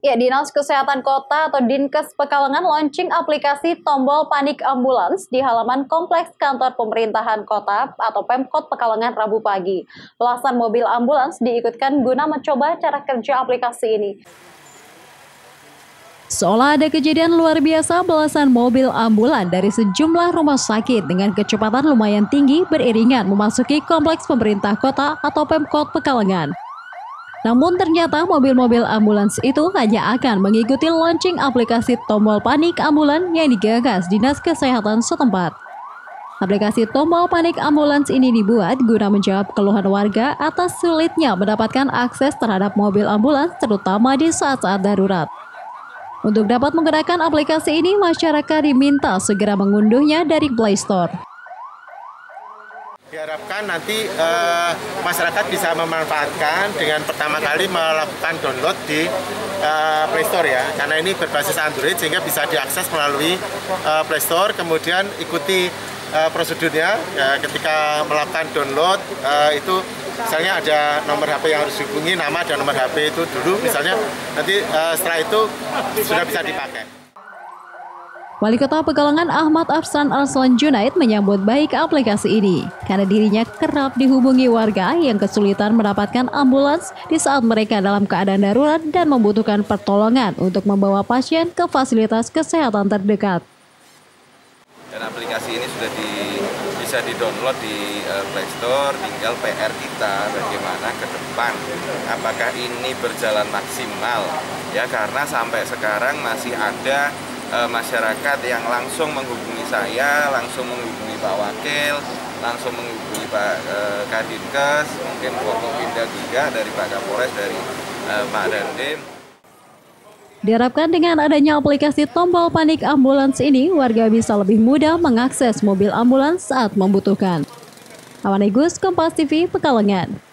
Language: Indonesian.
Ya, Dinas Kesehatan Kota atau Dinkes Pekalongan launching aplikasi tombol panik ambulans di halaman kompleks kantor pemerintahan kota atau Pemkot Pekalongan Rabu pagi. Belasan mobil ambulans diikutkan guna mencoba cara kerja aplikasi ini. Seolah ada kejadian luar biasa, belasan mobil ambulan dari sejumlah rumah sakit dengan kecepatan lumayan tinggi beriringan memasuki kompleks pemerintah kota atau Pemkot Pekalongan. Namun ternyata mobil-mobil ambulans itu hanya akan mengikuti launching aplikasi tombol panik ambulan yang digagas Dinas Kesehatan setempat. Aplikasi tombol panik ambulans ini dibuat guna menjawab keluhan warga atas sulitnya mendapatkan akses terhadap mobil ambulans terutama di saat-saat darurat. Untuk dapat menggunakan aplikasi ini, masyarakat diminta segera mengunduhnya dari Play Store. Diharapkan nanti uh, masyarakat bisa memanfaatkan dengan pertama kali melakukan download di uh, Play Store ya, karena ini berbasis Android sehingga bisa diakses melalui uh, Play Store. Kemudian ikuti uh, prosedurnya ya, ketika melakukan download uh, itu misalnya ada nomor HP yang harus dihubungi, nama dan nomor HP itu dulu misalnya nanti uh, setelah itu sudah bisa dipakai. Wali Kota Pekalongan Ahmad Afsan Arslan Junaid menyambut baik aplikasi ini karena dirinya kerap dihubungi warga yang kesulitan mendapatkan ambulans di saat mereka dalam keadaan darurat dan membutuhkan pertolongan untuk membawa pasien ke fasilitas kesehatan terdekat. Dan aplikasi ini sudah di, bisa di-download di uh, Play Store, tinggal PR kita bagaimana ke depan. Apakah ini berjalan maksimal? Ya karena sampai sekarang masih ada e, masyarakat yang langsung menghubungi saya, langsung menghubungi Pak Wakil, langsung menghubungi Pak e, Kadinkes, mungkin Forkopinda juga dari Pak Kapolres, dari e, Pak Dandim. Diharapkan dengan adanya aplikasi tombol panik ambulans ini, warga bisa lebih mudah mengakses mobil ambulans saat membutuhkan. Awan Kompas TV, Pekalongan.